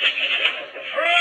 Hooray!